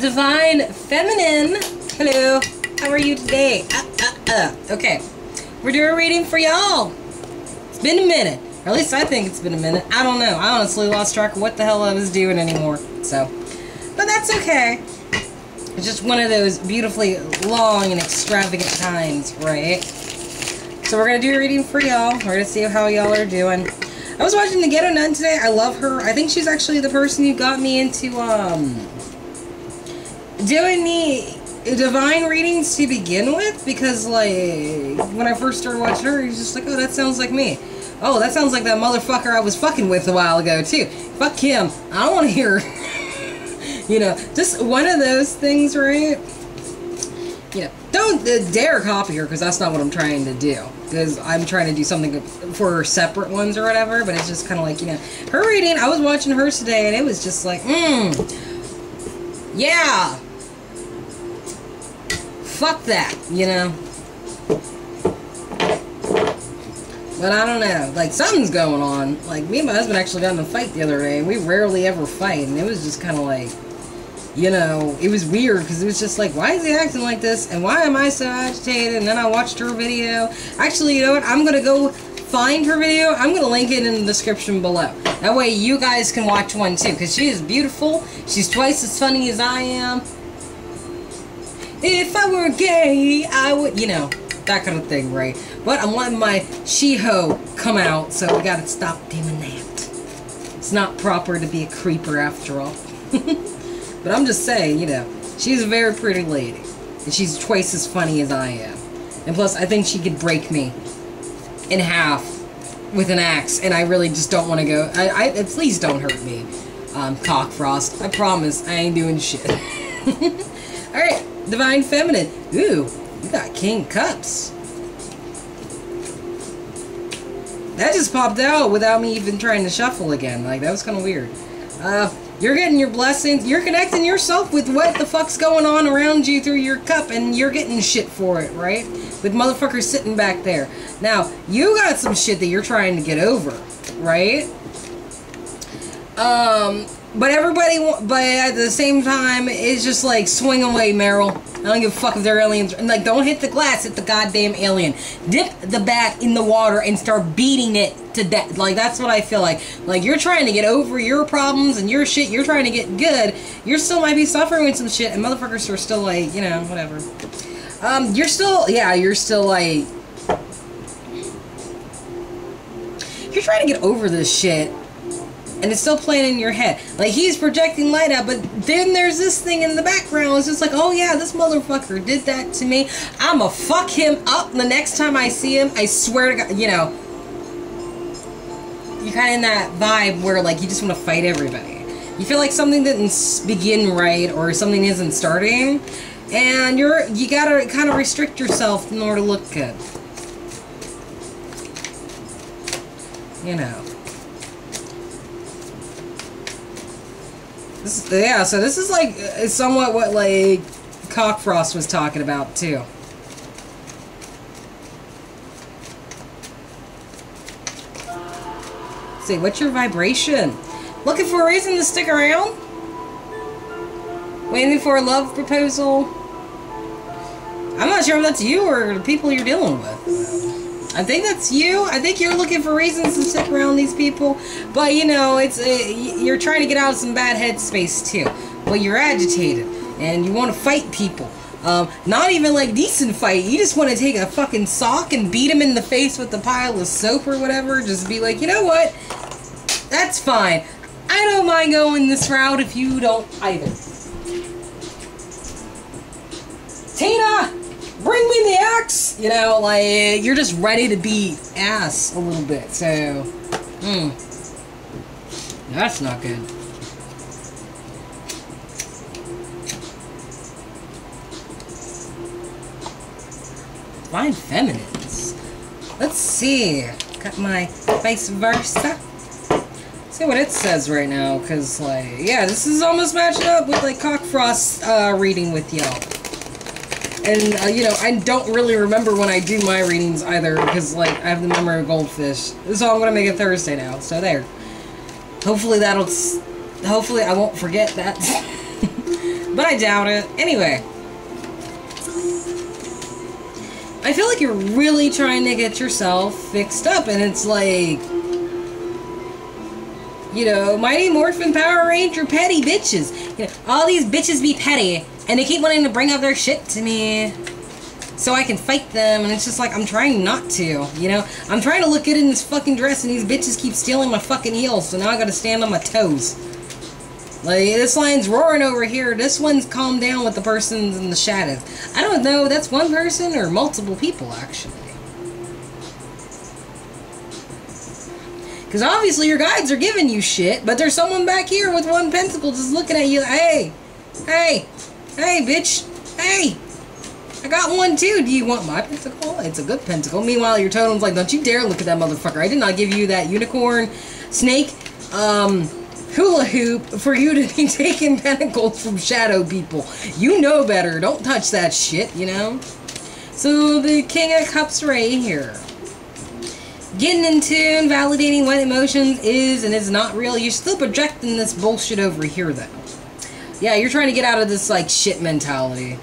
Divine Feminine. Hello. How are you today? Uh, uh, uh. Okay. We're doing a reading for y'all. It's been a minute. Or at least I think it's been a minute. I don't know. I honestly lost track of what the hell I was doing anymore. So, but that's okay. It's just one of those beautifully long and extravagant times, right? So we're gonna do a reading for y'all. We're gonna see how y'all are doing. I was watching the Ghetto Nun today. I love her. I think she's actually the person who got me into um doing the divine readings to begin with because like when I first started watching her, he's just like, oh, that sounds like me. Oh, that sounds like that motherfucker I was fucking with a while ago too. Fuck him. I don't want to hear. you know, just one of those things, right? You know, don't uh, dare copy her because that's not what I'm trying to do. Because I'm trying to do something for separate ones or whatever. But it's just kind of like you know, her reading. I was watching hers today and it was just like, mmm, yeah fuck that, you know? But I don't know, like something's going on. Like me and my husband actually got in a fight the other day, and we rarely ever fight, and it was just kind of like, you know, it was weird because it was just like, why is he acting like this, and why am I so agitated? And then I watched her video. Actually, you know what? I'm gonna go find her video. I'm gonna link it in the description below. That way you guys can watch one too, because she is beautiful. She's twice as funny as I am. If I were gay, I would, you know, that kind of thing, right? But I'm letting my she-ho come out, so we gotta stop doing that. It's not proper to be a creeper after all. but I'm just saying, you know, she's a very pretty lady. And she's twice as funny as I am. And plus, I think she could break me in half with an axe, and I really just don't want to go. I, I, please don't hurt me, um, Cockfrost. I promise, I ain't doing shit. Alright, Divine Feminine. Ooh, you got King Cups. That just popped out without me even trying to shuffle again. Like, that was kind of weird. Uh, you're getting your blessings. You're connecting yourself with what the fuck's going on around you through your cup, and you're getting shit for it, right? With motherfuckers sitting back there. Now, you got some shit that you're trying to get over, right? Um, but everybody, but at the same time, it's just like swing away, Merrill. I don't give a fuck if they're aliens. And like, don't hit the glass, hit the goddamn alien. Dip the bat in the water and start beating it to death. Like, that's what I feel like. Like, you're trying to get over your problems and your shit. You're trying to get good. You still might be suffering with some shit, and motherfuckers are still like, you know, whatever. Um, you're still, yeah, you're still like. You're trying to get over this shit and it's still playing in your head. Like he's projecting light out, but then there's this thing in the background. It's just like, oh yeah, this motherfucker did that to me. I'ma fuck him up the next time I see him. I swear to God, you know. You're kind of in that vibe where like you just want to fight everybody. You feel like something didn't begin right or something isn't starting, and you're you gotta kind of restrict yourself in order to look good. You know. This, yeah, so this is like uh, somewhat what like Cockfrost was talking about too. See, what's your vibration? Looking for a reason to stick around? Waiting for a love proposal? I'm not sure if that's you or the people you're dealing with. I think that's you. I think you're looking for reasons to stick around these people. But, you know, it's uh, you're trying to get out of some bad headspace, too. But you're agitated. And you want to fight people. Um, not even like decent fight. You just want to take a fucking sock and beat him in the face with a pile of soap or whatever. Just be like, you know what? That's fine. I don't mind going this route if you don't either. Tina! Bring me the axe! You know, like, you're just ready to be ass a little bit, so, hmm. That's not good. Fine feminines. Let's see. Got my vice versa. See what it says right now, because, like, yeah, this is almost matching up with, like, Cockfrost uh, reading with y'all. And, uh, you know, I don't really remember when I do my readings either, because, like, I have the memory of goldfish. So I'm going to make it Thursday now, so there. Hopefully that'll... Hopefully I won't forget that. But I doubt it. Anyway. I feel like you're really trying to get yourself fixed up, and it's like, you know, Mighty Morphin Power Ranger petty bitches. You know, all these bitches be petty, and they keep wanting to bring up their shit to me so I can fight them, and it's just like, I'm trying not to, you know? I'm trying to look good in this fucking dress, and these bitches keep stealing my fucking heels, so now I gotta stand on my toes. Like, this line's roaring over here. This one's calmed down with the persons in the shadows. I don't know, that's one person or multiple people, actually. Because obviously your guides are giving you shit, but there's someone back here with one pentacle just looking at you. Hey, hey, hey, bitch, hey. I got one too. Do you want my pentacle? It's a good pentacle. Meanwhile, your totem's like, don't you dare look at that motherfucker. I did not give you that unicorn, snake, um, hula hoop for you to be taking pentacles from shadow people. You know better. Don't touch that shit, you know? So the King of Cups right here. Getting in tune, validating what emotions is and is not real. You're still projecting this bullshit over here, though. Yeah, you're trying to get out of this, like, shit mentality.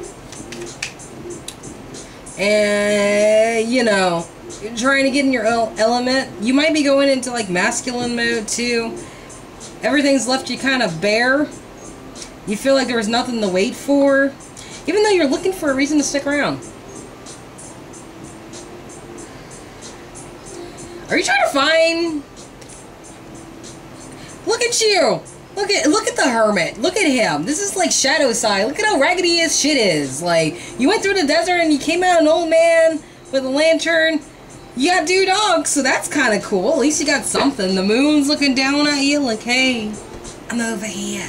And, you know, you're trying to get in your element. You might be going into, like, masculine mode, too everything's left you kind of bare. You feel like there was nothing to wait for. Even though you're looking for a reason to stick around. Are you trying to find... Look at you! Look at look at the hermit. Look at him. This is like shadow side. Look at how raggedy his shit is. Like you went through the desert and you came out an old man with a lantern you got two dogs, so that's kind of cool. At least you got something. The moon's looking down at you like, hey, I'm over here.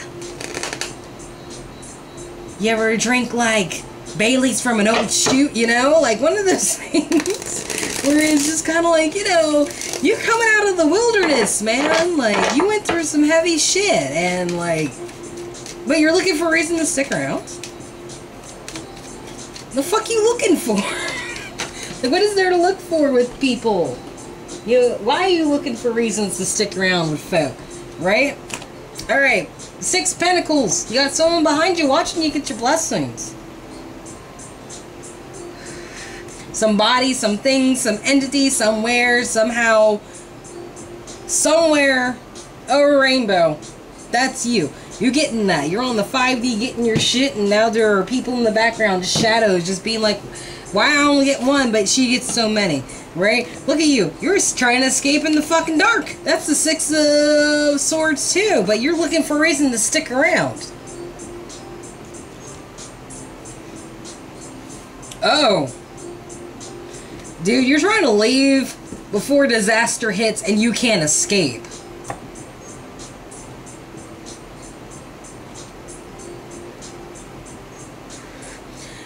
You ever drink, like, Bailey's from an old chute, you know? Like, one of those things where it's just kind of like, you know, you're coming out of the wilderness, man. Like, you went through some heavy shit, and, like, but you're looking for a reason to stick around? The fuck you looking for? like, what is there to look for with people? You, why are you looking for reasons to stick around with folk, right? All right, six pentacles. You got someone behind you watching you get your blessings. Somebody, some things, some entity, somewhere, somehow, somewhere, over rainbow. That's you. You're getting that. You're on the 5D getting your shit, and now there are people in the background, just shadows, just being like, why I only get one, but she gets so many, right? Look at you. You're trying to escape in the fucking dark. That's the Six of Swords too, but you're looking for a reason to stick around. Oh. Dude, you're trying to leave before disaster hits and you can't escape.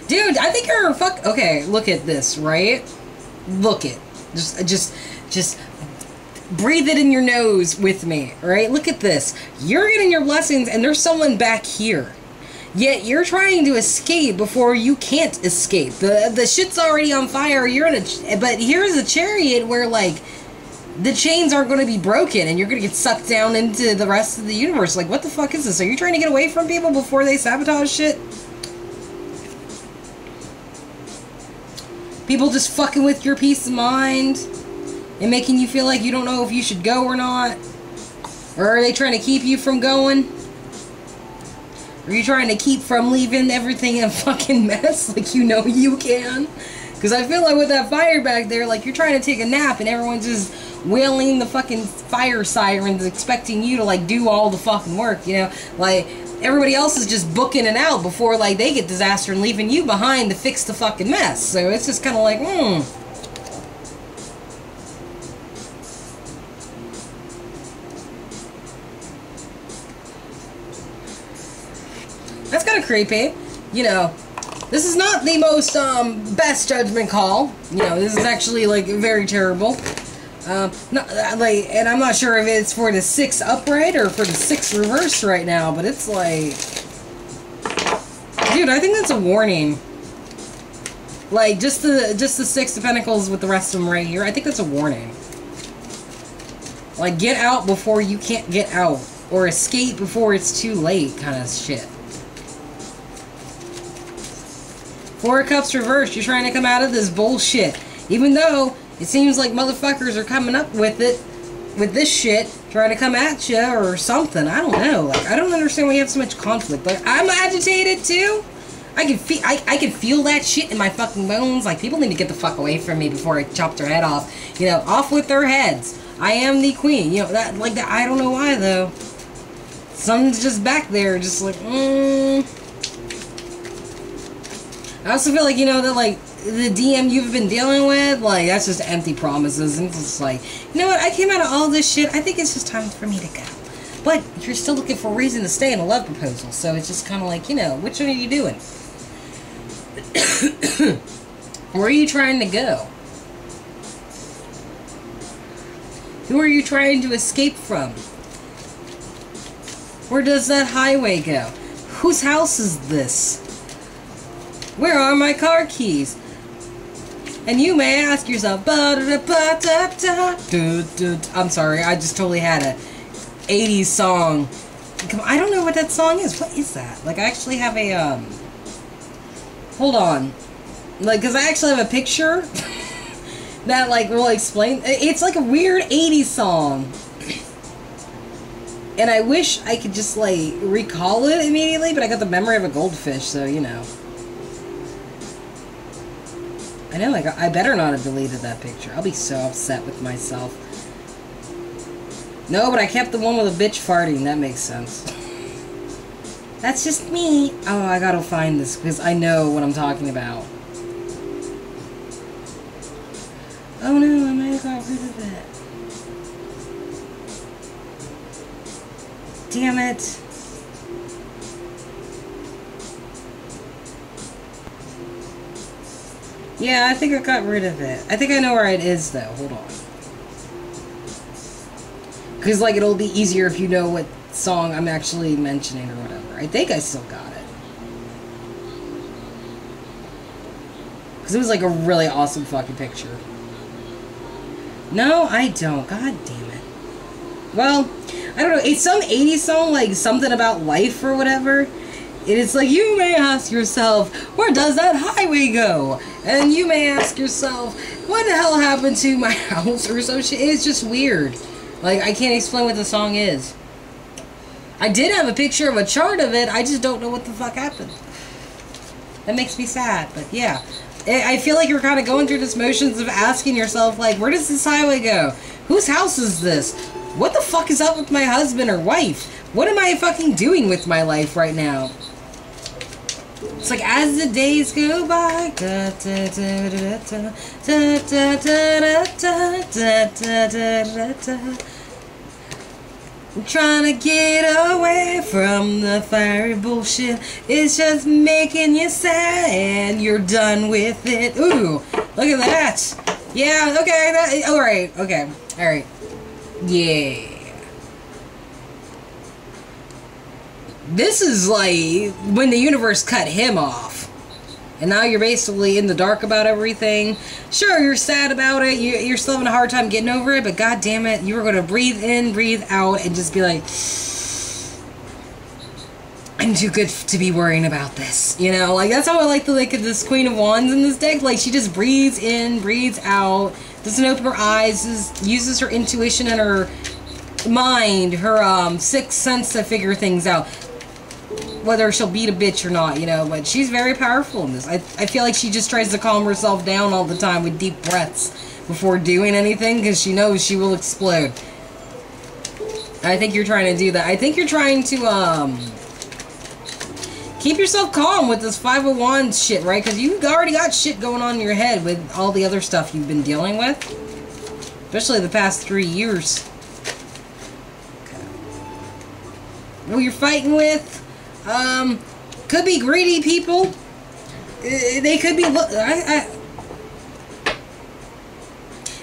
Dude, I think you're fuck. Okay, look at this, right? Look it. Just, just, just breathe it in your nose with me, right? Look at this. You're getting your blessings, and there's someone back here. Yet you're trying to escape before you can't escape. The the shit's already on fire. You're in a but here's a chariot where like the chains aren't going to be broken and you're going to get sucked down into the rest of the universe. Like what the fuck is this? Are you trying to get away from people before they sabotage shit? People just fucking with your peace of mind and making you feel like you don't know if you should go or not? Or are they trying to keep you from going? Are you trying to keep from leaving everything a fucking mess like you know you can? Because I feel like with that fire back there, like you're trying to take a nap and everyone's just wailing the fucking fire sirens expecting you to like do all the fucking work, you know? Like everybody else is just booking it out before like they get disaster and leaving you behind to fix the fucking mess. So it's just kind of like, hmm. Kind of creepy. You know, this is not the most um, best judgment call. You know, this is actually like very terrible. Um, not, uh, like, and I'm not sure if it's for the six upright or for the six reverse right now, but it's like, dude, I think that's a warning. Like, just the just the six of pentacles with the rest of them right here. I think that's a warning. Like, get out before you can't get out, or escape before it's too late, kind of shit. Four cups reversed. You're trying to come out of this bullshit. Even though it seems like motherfuckers are coming up with it, with this shit, trying to come at you or something. I don't know. Like, I don't understand why you have so much conflict. Like, I'm agitated too. I can feel I, I can feel that shit in my fucking bones. Like people need to get the fuck away from me before I chop their head off. You know, off with their heads. I am the queen. You know that like that. I don't know why though. Something's just back there, just like. Mm. I also feel like you know that like the DM you've been dealing with, like that's just empty promises, and it's just like, you know what? I came out of all this shit. I think it's just time for me to go. But you're still looking for a reason to stay in a love proposal, so it's just kind of like, you know, which one are you doing? Where are you trying to go? Who are you trying to escape from? Where does that highway go? Whose house is this? Where are my car keys? And you may ask yourself, I'm sorry, I just totally had a 80s song. I don't know what that song is. What is that? Like, I actually have a, um, hold on. Like, because I actually have a picture that, like, will explain. It's like a weird 80s song. And I wish I could just, like, recall it immediately, but I got the memory of a goldfish, so, you know. I know, like, I better not have deleted that picture. I'll be so upset with myself. No, but I kept the one with a bitch farting. That makes sense. That's just me. Oh, I gotta find this because I know what I'm talking about. Oh no, I might have got rid of it. Damn it. Yeah, I think I got rid of it. I think I know where it is though. Hold on. Because, like, it'll be easier if you know what song I'm actually mentioning or whatever. I think I still got it. Because it was, like, a really awesome fucking picture. No, I don't. God damn it. Well, I don't know. It's some 80s song, like, something about life or whatever. And it's like, you may ask yourself, where does that highway go? And you may ask yourself, what the hell happened to my house or some shit? It's just weird. Like, I can't explain what the song is. I did have a picture of a chart of it, I just don't know what the fuck happened. That makes me sad, but yeah. I feel like you're kind of going through this motions of asking yourself, like, where does this highway go? Whose house is this? What the fuck is up with my husband or wife? What am I fucking doing with my life right now? It's like as the days go by. I'm trying to get away from the fiery bullshit. It's just making you sad and you're done with it. Ooh, look at that. Yeah, okay, that, alright, okay, alright. Yeah. This is like when the universe cut him off and now you're basically in the dark about everything. Sure, you're sad about it. You're still having a hard time getting over it, but god damn it, you were going to breathe in, breathe out, and just be like, I'm too good to be worrying about this. You know, like that's how I like the like this Queen of Wands in this deck. Like she just breathes in, breathes out, doesn't open her eyes, uses her intuition and her mind, her um sixth sense to figure things out whether she'll beat a bitch or not, you know, but she's very powerful in this. I, I feel like she just tries to calm herself down all the time with deep breaths before doing anything because she knows she will explode. I think you're trying to do that. I think you're trying to, um, keep yourself calm with this 501 shit, right? Because you already got shit going on in your head with all the other stuff you've been dealing with. Especially the past three years. Who you're fighting with? Um, could be greedy people. Uh, they could be. I, I,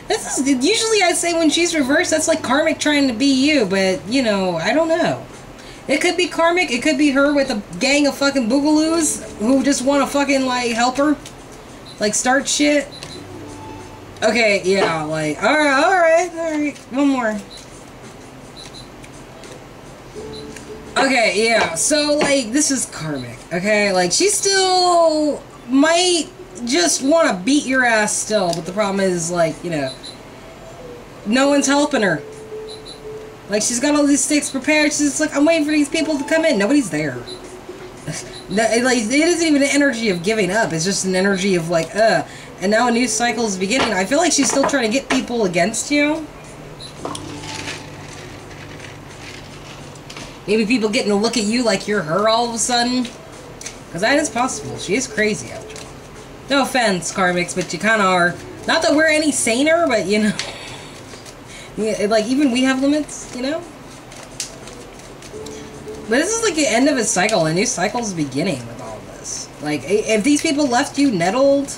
this is usually I say when she's reversed, that's like karmic trying to be you, but you know, I don't know. It could be karmic. It could be her with a gang of fucking boogaloos who just want to fucking like help her, like start shit. Okay, yeah, like all right, all right, all right. One more. Okay, yeah. So like this is karmic. Okay, like she still might just want to beat your ass still, but the problem is, like, you know, no one's helping her. Like, she's got all these sticks prepared. She's like, I'm waiting for these people to come in. Nobody's there. Like, it isn't even an energy of giving up. It's just an energy of, like, uh. And now a new cycle is beginning. I feel like she's still trying to get people against you. Maybe people getting to look at you like you're her all of a sudden. Because that is possible. She is crazy, after all. No offense, Karmics, but you kind of are. Not that we're any saner, but, you know. Yeah, like, even we have limits, you know? But this is like the end of a cycle. A new cycle's beginning with all this. Like, if these people left you nettled,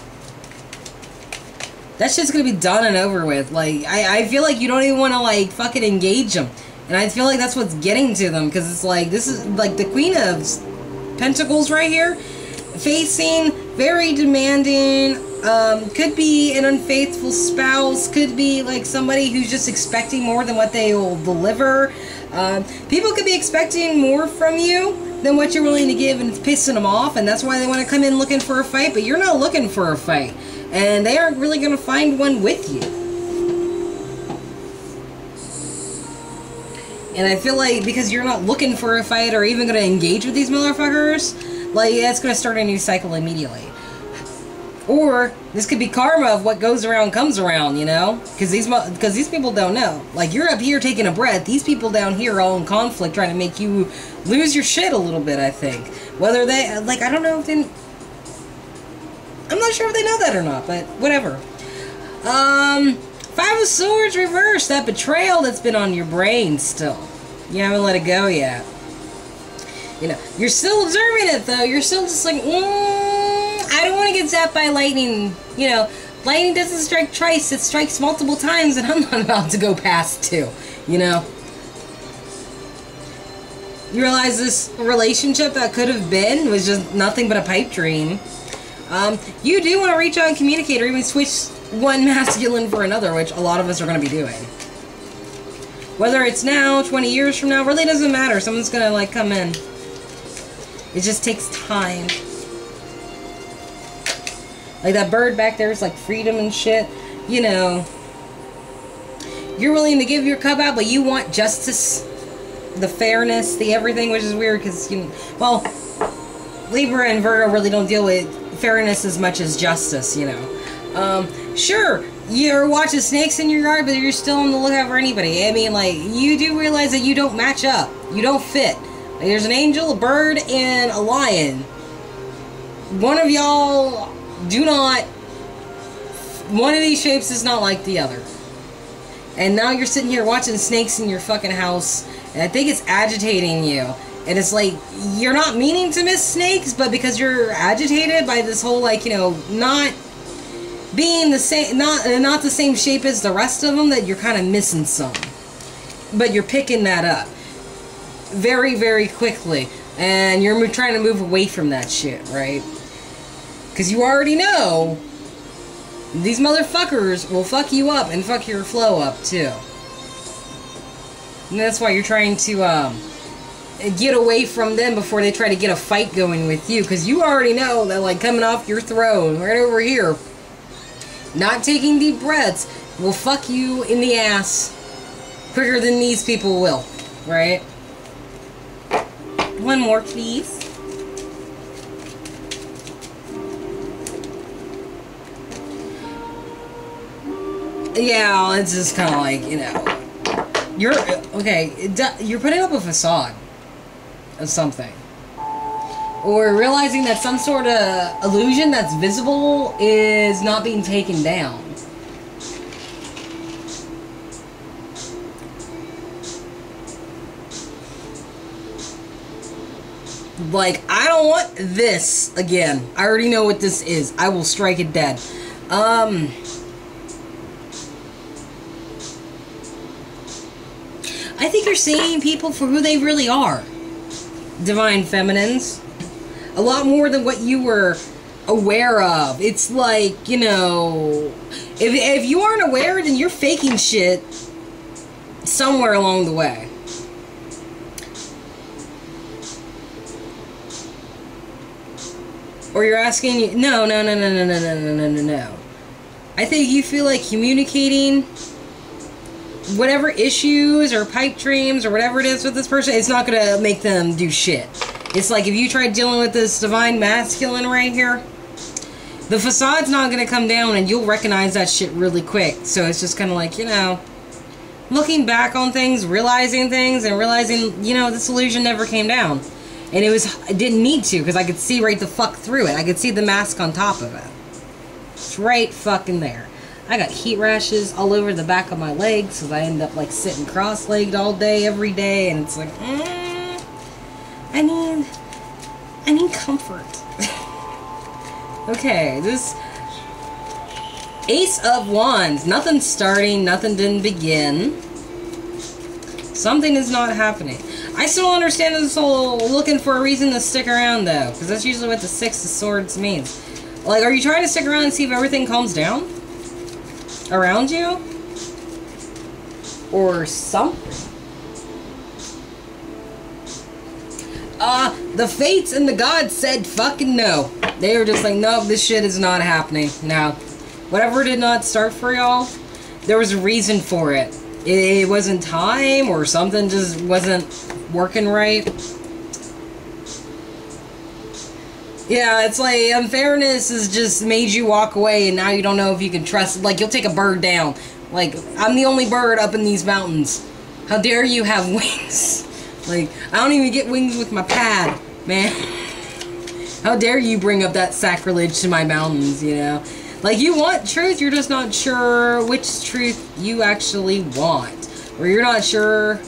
that shit's gonna be done and over with. Like, I, I feel like you don't even want to, like, fucking engage them. And I feel like that's what's getting to them, because it's like, this is, like, the Queen of Pentacles right here, facing very demanding, um, could be an unfaithful spouse, could be, like, somebody who's just expecting more than what they will deliver. Um, people could be expecting more from you than what you're willing to give, and it's pissing them off, and that's why they want to come in looking for a fight, but you're not looking for a fight. And they aren't really going to find one with you. And I feel like because you're not looking for a fight or even going to engage with these motherfuckers, like, that's going to start a new cycle immediately. Or this could be karma of what goes around comes around, you know? Because these because these people don't know. Like you're up here taking a breath. These people down here are all in conflict, trying to make you lose your shit a little bit. I think whether they like I don't know if they. I'm not sure if they know that or not, but whatever. Um, Five of Swords reversed. That betrayal that's been on your brain still. You haven't let it go yet. You know, you're still observing it though. You're still just like, mm, I don't want to get zapped by lightning. You know, lightning doesn't strike twice, it strikes multiple times, and I'm not about to go past two. You know? You realize this relationship that could have been was just nothing but a pipe dream. Um, you do want to reach out and communicate or even switch one masculine for another, which a lot of us are going to be doing. Whether it's now, 20 years from now, really doesn't matter. Someone's going to, like, come in. It just takes time. Like that bird back there is like freedom and shit. You know. You're willing to give your cub out, but you want justice, the fairness, the everything, which is weird because, you know, well, Libra and Virgo really don't deal with fairness as much as justice, you know. Um, sure, you're watching snakes in your yard, but you're still on the lookout for anybody. I mean, like, you do realize that you don't match up. You don't fit. Like, there's an angel, a bird, and a lion. One of y'all do not... One of these shapes is not like the other. And now you're sitting here watching snakes in your fucking house, and I think it's agitating you. And it's like, you're not meaning to miss snakes, but because you're agitated by this whole, like, you know, not being the same, not not the same shape as the rest of them, that you're kind of missing some. But you're picking that up very, very quickly, and you're trying to move away from that shit, right? Because you already know these motherfuckers will fuck you up and fuck your flow up too. And that's why you're trying to um, get away from them before they try to get a fight going with you. Because you already know that, like, coming off your throne right over here, not taking deep breaths will fuck you in the ass quicker than these people will, right? One more, please. Yeah, it's just kind of like, you know, you're, okay, you're putting up a facade of something. Or realizing that some sort of illusion that's visible is not being taken down. Like, I don't want this again. I already know what this is. I will strike it dead. Um... I think you're seeing people for who they really are. Divine Feminines. A lot more than what you were aware of. It's like, you know, if, if you aren't aware, then you're faking shit somewhere along the way. Or you're asking, no, no, no, no, no, no, no, no, no, no, no. I think you feel like communicating whatever issues or pipe dreams or whatever it is with this person, it's not gonna make them do shit. It's like if you try dealing with this divine masculine right here, the facade's not gonna come down and you'll recognize that shit really quick. So it's just kind of like, you know, looking back on things, realizing things, and realizing, you know, this illusion never came down. And it was, didn't need to because I could see right the fuck through it. I could see the mask on top of it. It's right fucking there. I got heat rashes all over the back of my legs because I end up like sitting cross-legged all day, every day, and it's like, mm, I need, I need comfort. okay, this Ace of Wands. Nothing starting, nothing didn't begin. Something is not happening. I still don't understand this whole looking for a reason to stick around, though. Because that's usually what the Six of Swords means. Like, are you trying to stick around and see if everything calms down? Around you? Or something? Uh, the fates and the gods said fucking no. They were just like, no, this shit is not happening. Now, Whatever did not start for y'all, there was a reason for it it wasn't time or something just wasn't working right. Yeah, it's like unfairness has just made you walk away and now you don't know if you can trust like you'll take a bird down. Like I'm the only bird up in these mountains. How dare you have wings? Like I don't even get wings with my pad, man. How dare you bring up that sacrilege to my mountains, you know? Like, you want truth, you're just not sure which truth you actually want. Or you're not sure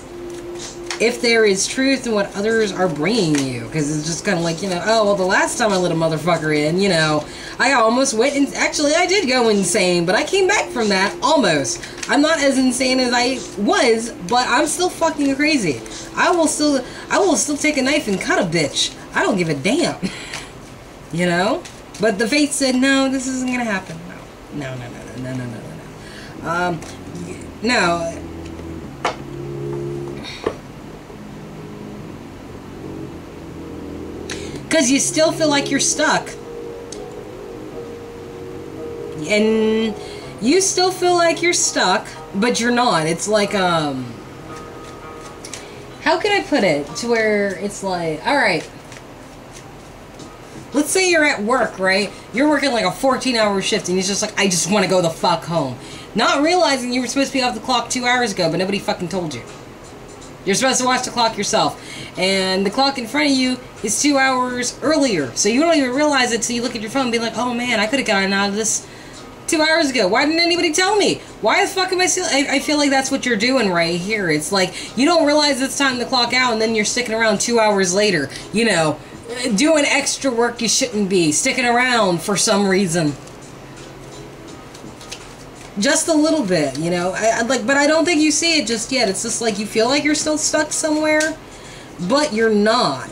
if there is truth in what others are bringing you. Because it's just kind of like, you know, oh, well, the last time I let a motherfucker in, you know, I almost went and actually I did go insane, but I came back from that almost. I'm not as insane as I was, but I'm still fucking crazy. I will still, I will still take a knife and cut a bitch. I don't give a damn. you know? But the fate said, no, this isn't gonna happen. No, no, no, no, no, no, no, no. Um, no, Because you still feel like you're stuck. And you still feel like you're stuck, but you're not. It's like, um... How can I put it to where it's like, alright, Let's say you're at work, right? You're working like a 14 hour shift and you're just like, I just want to go the fuck home. Not realizing you were supposed to be off the clock two hours ago, but nobody fucking told you. You're supposed to watch the clock yourself. And the clock in front of you is two hours earlier. So you don't even realize it until you look at your phone and be like, oh man, I could have gotten out of this two hours ago. Why didn't anybody tell me? Why the fuck am I still... I, I feel like that's what you're doing right here. It's like, you don't realize it's time to clock out and then you're sticking around two hours later. You know, uh, doing extra work you shouldn't be, sticking around for some reason. Just a little bit, you know. I, I, like, but I don't think you see it just yet. It's just like you feel like you're still stuck somewhere, but you're not.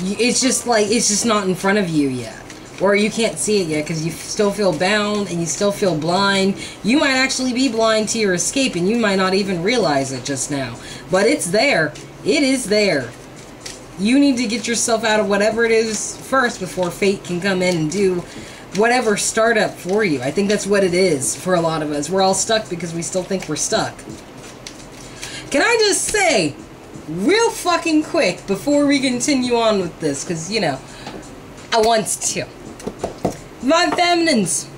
It's just like it's just not in front of you yet, or you can't see it yet because you still feel bound and you still feel blind. You might actually be blind to your escape, and you might not even realize it just now. But it's there. It is there you need to get yourself out of whatever it is first before fate can come in and do whatever startup for you. I think that's what it is for a lot of us. We're all stuck because we still think we're stuck. Can I just say, real fucking quick, before we continue on with this, because, you know, I want to. My feminines.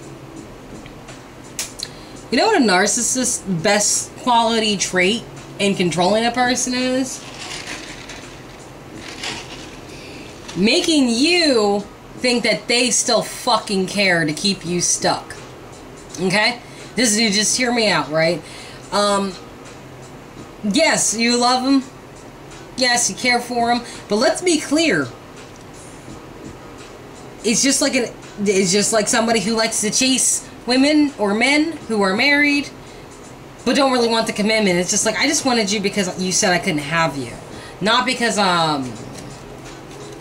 You know what a narcissist's best quality trait in controlling a person is? making you think that they still fucking care to keep you stuck. Okay? This is, you just hear me out, right? Um, yes, you love them. Yes, you care for them. But let's be clear. It's just like an, it's just like somebody who likes to chase women or men who are married but don't really want the commitment. It's just like I just wanted you because you said I couldn't have you. Not because um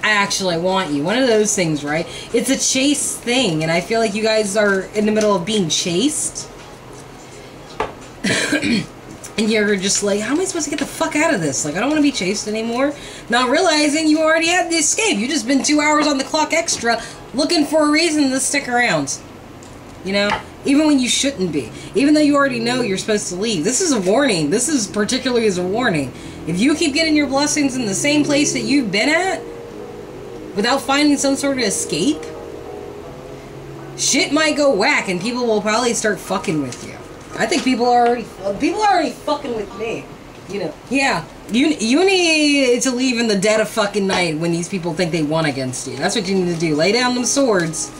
I actually want you. One of those things, right? It's a chase thing, and I feel like you guys are in the middle of being chased. and you're just like, how am I supposed to get the fuck out of this? Like, I don't want to be chased anymore. not realizing you already had the escape. You just been two hours on the clock extra, looking for a reason to stick around. You know, even when you shouldn't be, even though you already know you're supposed to leave. This is a warning. This is particularly as a warning. If you keep getting your blessings in the same place that you've been at, without finding some sort of escape, shit might go whack, and people will probably start fucking with you. I think people are already people are already fucking with me. You know, yeah. You you need to leave in the dead of fucking night when these people think they won against you. That's what you need to do. Lay down them swords.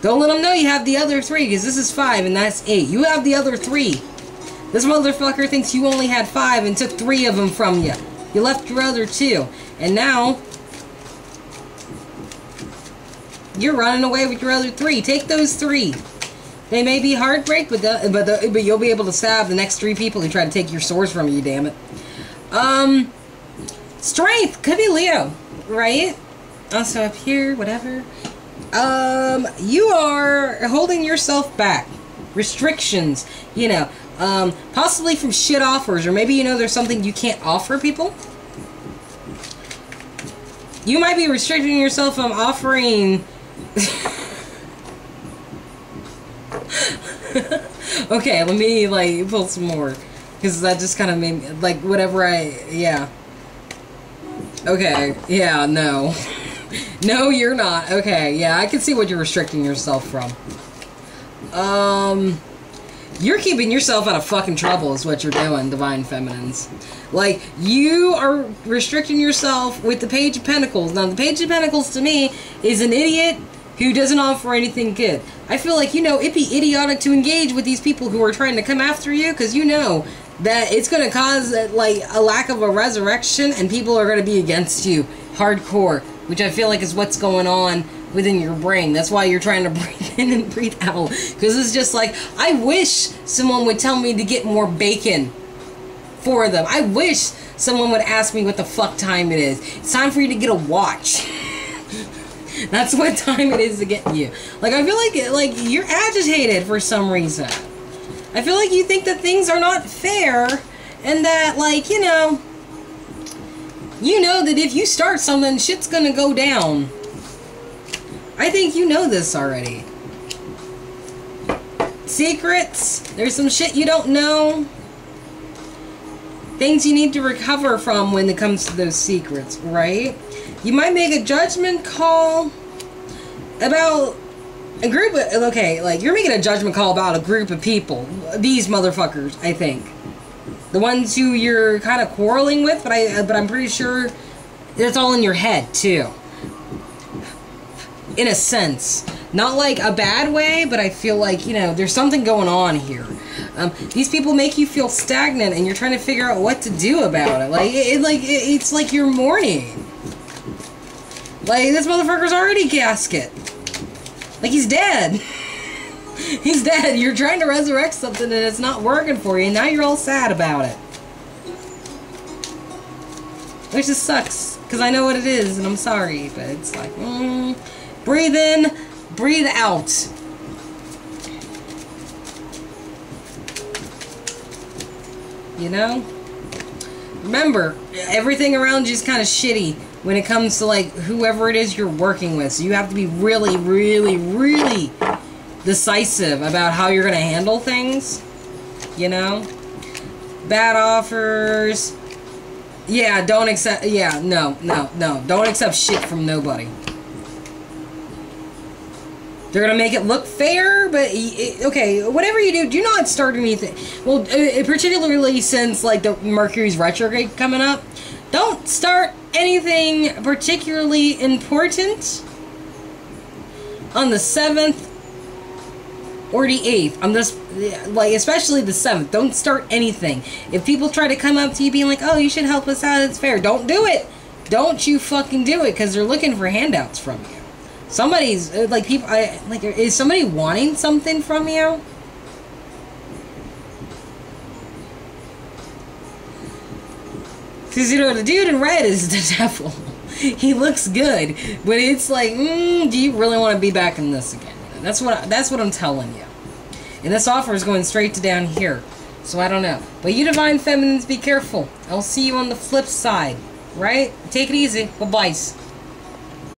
Don't let them know you have the other three, because this is five and that's eight. You have the other three. This motherfucker thinks you only had five and took three of them from you. You left your other two. And now, you're running away with your other three. Take those three. They may be heartbreak, but the, but the, but you'll be able to stab the next three people who try to take your swords from you. Damn it. Um, strength could be Leo, right? Also up here, whatever. Um, you are holding yourself back. Restrictions, you know, um, possibly from shit offers, or maybe you know there's something you can't offer people. You might be restricting yourself from offering. okay, let me like pull some more because that just kind of made me like whatever I yeah. Okay, yeah, no. no, you're not. Okay, yeah, I can see what you're restricting yourself from. Um, you're keeping yourself out of fucking trouble is what you're doing, Divine Feminines. Like, you are restricting yourself with the Page of Pentacles. Now, the Page of Pentacles to me is an idiot who doesn't offer anything good. I feel like, you know, it'd be idiotic to engage with these people who are trying to come after you because you know that it's going to cause, uh, like, a lack of a resurrection and people are going to be against you hardcore, which I feel like is what's going on within your brain. That's why you're trying to breathe in and breathe out. Because it's just like, I wish someone would tell me to get more bacon for them. I wish someone would ask me what the fuck time it is. It's time for you to get a watch. That's what time it is to get you. Like I feel like it like you're agitated for some reason. I feel like you think that things are not fair and that like, you know, you know that if you start something, shit's gonna go down. I think you know this already. Secrets. There's some shit you don't know. Things you need to recover from when it comes to those secrets, right? You might make a judgment call about a group of, okay, like, you're making a judgment call about a group of people. These motherfuckers, I think. The ones who you're kind of quarreling with, but I, but I'm pretty sure it's all in your head, too in a sense. Not like a bad way, but I feel like, you know, there's something going on here. Um, these people make you feel stagnant and you're trying to figure out what to do about it. Like, it, like it, it's like you're mourning. Like, this motherfucker's already gasket. Like, he's dead. he's dead. You're trying to resurrect something and it's not working for you, and now you're all sad about it. Which just sucks, because I know what it is, and I'm sorry, but it's like, mm, Breathe in, breathe out. You know? Remember, everything around you is kind of shitty when it comes to like whoever it is you're working with. So you have to be really, really, really decisive about how you're going to handle things. You know? Bad offers. Yeah, don't accept. Yeah, no, no, no. Don't accept shit from nobody. They're gonna make it look fair, but okay, whatever you do, do not start anything. Well, uh, particularly since like the Mercury's retrograde coming up, don't start anything particularly important on the seventh or the eighth. I'm just like, especially the seventh. Don't start anything. If people try to come up to you being like, "Oh, you should help us out," it's fair. Don't do it. Don't you fucking do it because they're looking for handouts from you. Somebody's uh, like people. I like. Is somebody wanting something from you? Because you know the dude in red is the devil. he looks good, but it's like, mm, do you really want to be back in this again? That's what that's what I'm telling you. And this offer is going straight to down here, so I don't know. But you divine feminines, be careful. I'll see you on the flip side. Right? Take it easy. Bye-bye.